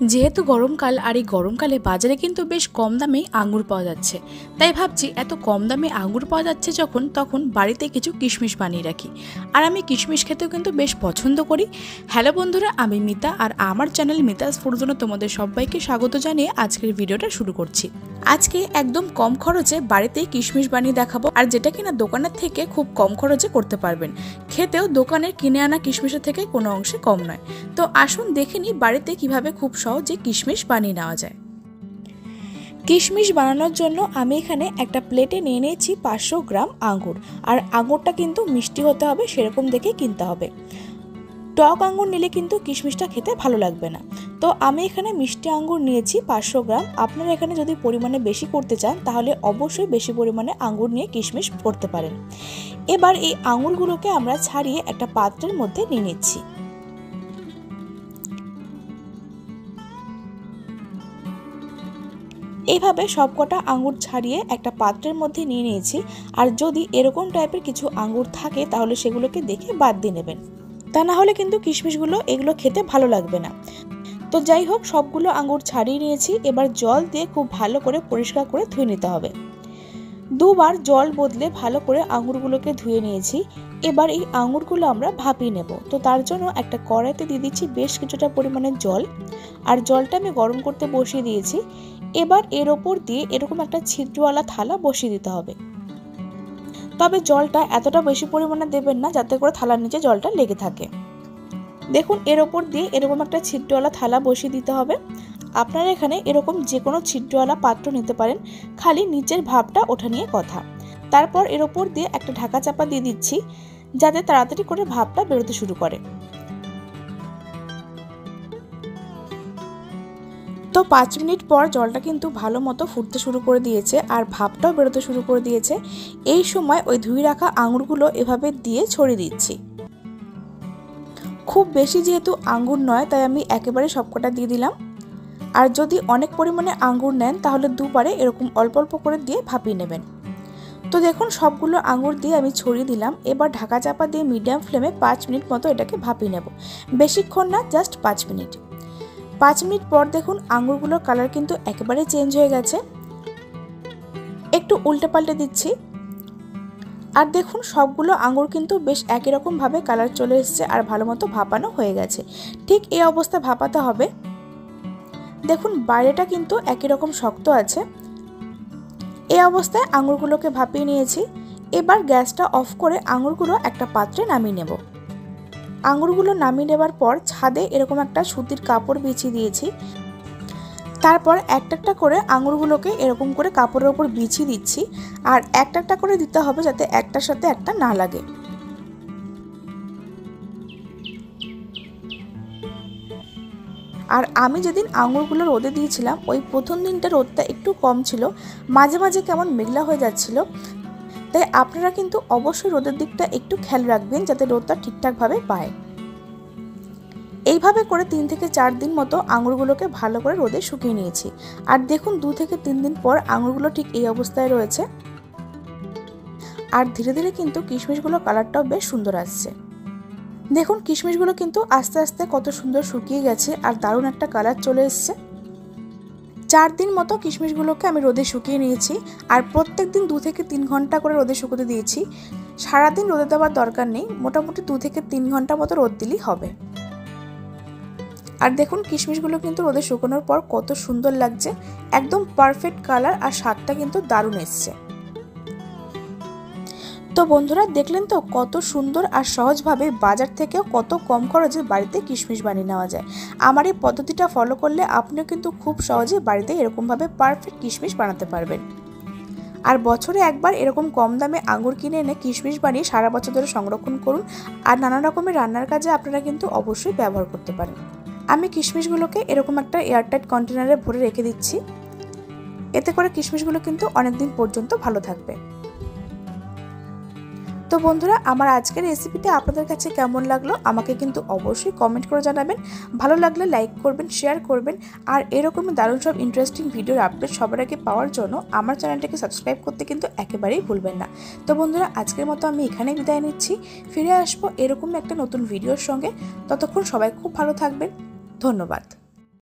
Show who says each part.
Speaker 1: যেহেতু গরমকাল আর এই গরমকালে বাজারে কিন্তু বেশ কম দামে আঙুর পাওয়া যাচ্ছে। তাই ভাবছি এত কম দামে আঙুর পাওয়া যাচ্ছে যখন, তখন বাড়িতে কিছু কিশমিশ বানিয়ে রাখি। আর আমি কিশমিশ খেতেও কিন্তু বেশ পছন্দ করি। হ্যালো বন্ধুরা, আমি মিতা আর আমার চ্যানেল মিতাস ফুডজন্য তোমাদের সবাইকে স্বাগত জানিয়ে আজকের ভিডিওটা শুরু করছি। আজকে একদম কম খরচে বাড়িতেই কিশমিশ বানিয়ে দেখাবো, আর যেটা কিনা দোকানের থেকে খুব কম খরচে করতে পারবেন। খেতেও দোকানের কিনে আনা কিশমিশের থেকে কোনো অংশে কম নয়। তো আসুন দেখে নিই বাড়িতে কীভাবে খুব সহজে কিশমিশ বানিয়ে নেওয়া যায়। কিশমিশ বানানোর জন্য আমি এখানে একটা প্লেটে নিয়ে নিয়েছি পাঁচশো গ্রাম আঙুর, আর আঙুরটা কিন্তু মিষ্টি হতে হবে, সেরকম দেখে কিনতে হবে। টক আঙ্গুর নিলে কিন্তু কিশমিশটা খেতে ভালো লাগবে না। তো আমি এখানে মিষ্টি আঙ্গুর নিয়েছি পাঁচশো গ্রাম। আপনারা এখানে যদি পরিমাণে বেশি করতে চান, তাহলে অবশ্যই বেশি পরিমাণে আঙ্গুর নিয়ে কিশমিশ করতে পারেন। এবার এই আঙুরগুলোকে আমরা ছাড়িয়ে একটা পাত্রের মধ্যে নিয়ে নিচ্ছি। এইভাবে সবকটা আঙ্গুর ছাড়িয়ে একটা পাত্রের মধ্যে নিয়ে নিয়েছি। আর যদি এরকম টাইপের কিছু আঙ্গুর থাকে, তাহলে সেগুলোকে দেখে বাদ দিয়ে নেবেন। তা না হলে কিন্তু কিশমিশগুলো এগুলো খেতে ভালো লাগবে না। তো যাই হোক, সবগুলো আঙ্গুর ছাড়িয়ে নিয়েছি। এবার জল দিয়ে খুব ভালো করে পরিষ্কার করে ধুয়ে নিতে হবে। দুবার জল বদলে ভালো করে আঙুরগুলোকে ধুয়ে নিয়েছি। এবার এই আঙুরগুলো আমরা ভাপিয়ে নেব। তো তার জন্য একটা কড়াইতে দিয়ে দিচ্ছি বেশ কিছুটা পরিমাণে জল। আর জলটা আমি গরম করতে বসিয়ে দিয়েছি। এবার এর ওপর দিয়ে এরকম একটা ছিদ্রওয়ালা থালা বসিয়ে দিতে হবে। তবে জলটা এতটা বেশি পরিমাণে দেবেন না, যাতে করে থালার নিচে জলটা লেগে থাকে। দেখুন, এর ওপর দিয়ে এরকম একটা ছিদ্রওয়ালা থালা বসিয়ে দিতে হবে। আপনারা এখানে এরকম যে কোনো ছিদ্রওয়ালা পাত্র নিতে পারেন, খালি নিচের ভাবটা ওঠা নিয়ে কথা। তারপর এর ওপর দিয়ে একটা ঢাকা চাপা দিয়ে দিচ্ছি, যাতে তাড়াতাড়ি করে ভাবটা বেরোতে শুরু করে। তো পাঁচ মিনিট পর জলটা কিন্তু ভালো মতো ফুটতে শুরু করে দিয়েছে আর ভাবটাও বেরোতে শুরু করে দিয়েছে। এই সময় ওই ধুয়ে রাখা আঙুরগুলো এভাবে দিয়ে ছড়িয়ে দিচ্ছি। খুব বেশি যেহেতু আঙ্গুর নয়, তাই আমি একেবারে সবকটা দিয়ে দিলাম। আর যদি অনেক পরিমাণে আঙ্গুর নেন, তাহলে দুবারে এরকম অল্প অল্প করে দিয়ে ভাপিয়ে নেবেন। তো দেখুন, সবগুলো আঙুর দিয়ে আমি ছড়িয়ে দিলাম। এবার ঢাকা চাপা দিয়ে মিডিয়াম ফ্লেমে পাঁচ মিনিট মতো এটাকে ভাপিয়ে নেব। বেশিক্ষণ না, জাস্ট পাঁচ মিনিট। পাঁচ মিনিট পর দেখুন আঙুরগুলোর কালার কিন্তু একেবারে চেঞ্জ হয়ে গেছে। একটু উল্টে পাল্টে দিচ্ছি। আর দেখুন সবগুলো আঙুর কিন্তু বেশ একই রকমভাবে কালার চলে এসছে আর ভালো মতো ভাপানো হয়ে গেছে। ঠিক এই অবস্থা ভাপাতে হবে। দেখুন বাইরেটা কিন্তু একই রকম শক্ত আছে। এই অবস্থায় আঙুরগুলোকে ভাপিয়ে নিয়েছি। এবার গ্যাসটা অফ করে আঙুরগুলো একটা পাত্রে নামিয়ে নেব। আঙুরগুলো নামিয়ে নেবার পর ছাদে এরকম একটা সুতির কাপড় বিছিয়ে দিয়েছি। তারপর একটা একটা করে আঙুরগুলোকে এরকম করে কাপড়ের ওপর বিছিয়ে দিচ্ছি আর একটা একটা করে দিতে হবে যাতে একটার সাথে একটা না লাগে। আর আমি যেদিন আঙুরগুলো রোদে দিয়েছিলাম, ওই প্রথম দিনটা রোদটা একটু কম ছিল। মাঝে মাঝে কেমন মেঘলা হয়ে যাচ্ছিল। তাই আপনারা কিন্তু অবশ্যই রোদের দিকটা একটু খেয়াল রাখবেন যাতে রোদটা ঠিকঠাকভাবে পায়। এইভাবে করে তিন থেকে চার দিন মতো আঙুরগুলোকে ভালো করে রোদে শুকিয়ে নিয়েছি। আর দেখুন, দু থেকে তিন দিন পর আঙুরগুলো ঠিক এই অবস্থায় রয়েছে। আর ধীরে ধীরে কিন্তু কিশমিশগুলো কালারটাও বেশ সুন্দর আসছে। দেখুন, কিশমিশগুলো কিন্তু আস্তে আস্তে কত সুন্দর শুকিয়ে গেছে আর দারুণ একটা কালার চলে এসছে। চার দিন মতো কিশমিশগুলোকে আমি রোদে শুকিয়ে নিয়েছি আর প্রত্যেক দিন দু থেকে তিন ঘণ্টা করে রোদে শুকোতে দিয়েছি। সারাদিন রোদে দেওয়ার দরকার নেই, মোটামুটি দু থেকে তিন ঘণ্টা মতো রোদ দিলেই হবে। আর দেখুন কিশমিশগুলো কিন্তু রোদে শুকোনোর পর কত সুন্দর লাগছে, একদম পারফেক্ট কালার আর স্বাদটা কিন্তু দারুণ এসছে। তো বন্ধুরা, দেখলেন তো কত সুন্দর আর সহজভাবে বাজার থেকেও কত কম খরচে বাড়িতে কিশমিশ বানিয়ে নেওয়া যায়। আমার এই পদ্ধতিটা ফলো করলে আপনিও কিন্তু খুব সহজে বাড়িতে এরকমভাবে পারফেক্ট কিশমিশ বানাতে পারবেন। আর বছরে একবার এরকম কম দামে আঙুর কিনে এনে কিশমিশ বানিয়ে সারা বছর ধরে সংরক্ষণ করুন আর নানা রকমের রান্নার কাজে আপনারা কিন্তু অবশ্যই ব্যবহার করতে পারেন। আমি কিশমিশগুলোকে এরকম একটা এয়ারটাইট কন্টেনারে ভরে রেখে দিচ্ছি। এতে করে কিশমিশগুলো কিন্তু অনেকদিন পর্যন্ত ভালো থাকবে। তো বন্ধুরা, আমার আজকের রেসিপিটা আপনাদের কাছে কেমন লাগল আমাকে কিন্তু অবশ্যই কমেন্ট করে জানাবেন। ভালো লাগলে লাইক করবেন শেয়ার করবেন, আর এরকমই দারুণ সব ইন্টারেস্টিং ভিডিওর আপডেট সবার আগে পাওয়ার জন্য আমার চ্যানেলটাকে সাবস্ক্রাইব করতে কিন্তু একেবারেই ভুলবেন না। তো বন্ধুরা, আজকের মতো আমি এখানেই বিদায় নিচ্ছি। ফিরে আসব এরকম একটা নতুন ভিডিওর সঙ্গে। ততক্ষণ সবাই খুব ভালো থাকবেন। ধন্যবাদ।